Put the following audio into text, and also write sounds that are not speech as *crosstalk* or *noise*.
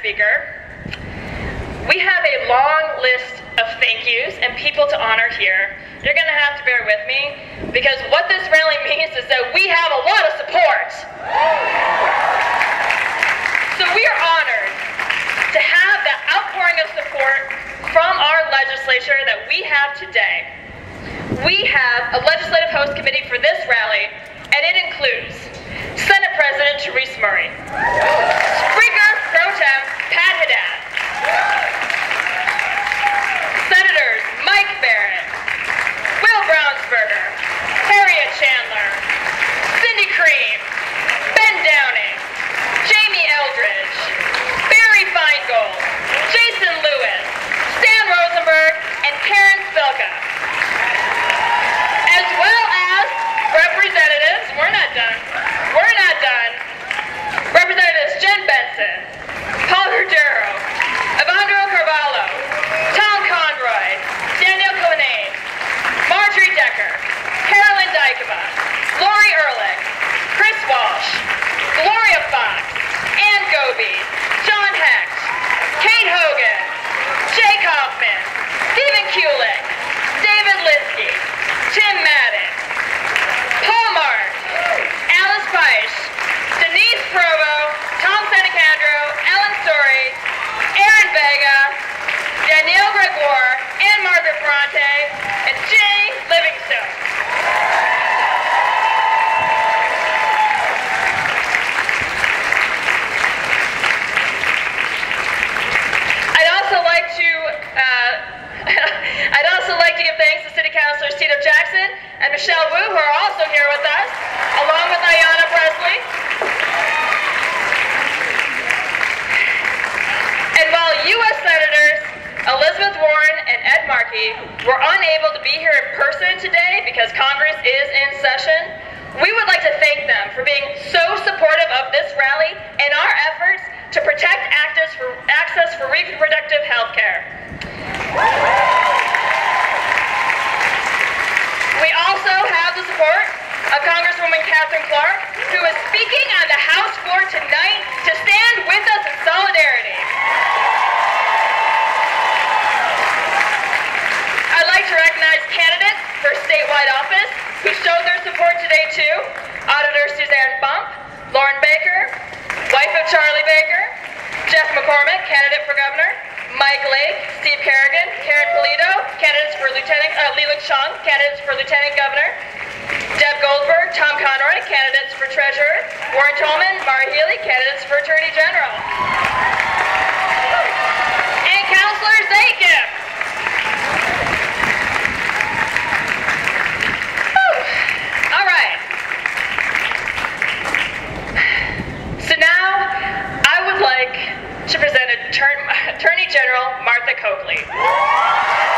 Speaker. We have a long list of thank yous and people to honor here. You're going to have to bear with me because what this rally *laughs* means is that we have a lot of support. So we are honored to have the outpouring of support from our legislature that we have today. We have a legislative host committee for this rally, and it Karen Denise Provo, Tom Sannicandro, Ellen Story, Aaron Vega, Danielle Gregoire, Ann Margaret Ferrante, and Jay Livingstone. I'd also like to uh, *laughs* I'd also like to give thanks to City Councilors Tito Jackson and Michelle Wu, who are also here with us, along with Ayanna Pressley. And while U.S. Senators Elizabeth Warren and Ed Markey were unable to be here in person today because Congress is in session, we would like to thank them for being so supportive of this rally and our efforts to protect access for, access for reproductive health care. We also have the support of Congresswoman Katherine Clark, who is speaking on the House floor tonight to stand with us in solidarity. I'd like to recognize candidates for statewide office who showed their support today too. Auditor Suzanne Bump, Lauren Baker, wife of Charlie Baker, Jeff McCormick, candidate for governor, Mike Lake, Steve Kerrigan, Karyn Polito, candidates for lieutenant, uh, Leland Cheung, candidates for lieutenant governor, Deb Goldberg, Tom Conroy, candidates for treasurer, Warren Tolman, Maura Healey, candidates for attorney general. Attorney General Martha Coakley.